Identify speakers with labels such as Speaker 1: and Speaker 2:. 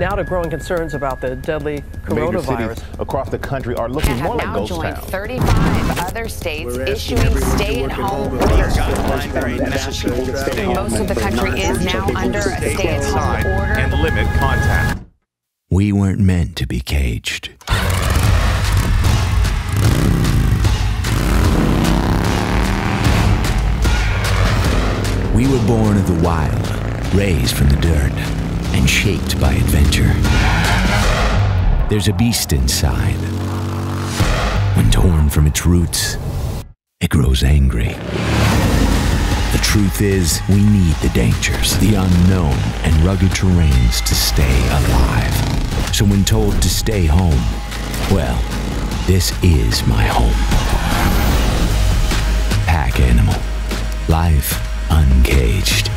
Speaker 1: Now to growing concerns about the deadly coronavirus.
Speaker 2: across the country are looking
Speaker 3: have
Speaker 2: more like
Speaker 3: now
Speaker 2: ghost
Speaker 3: joined
Speaker 2: towns.
Speaker 3: 35 other states issuing stay-at-home orders. Most of the country is now under a stay-at-home order.
Speaker 4: and limit contact.
Speaker 5: We weren't meant to be caged. We were born of the wild, raised from the dirt, and shaped by adventure. There's a beast inside. When torn from its roots, it grows angry. The truth is, we need the dangers, the unknown, and rugged terrains to stay alive. So when told to stay home, well, this is my home. Pack Animal. Life uncaged.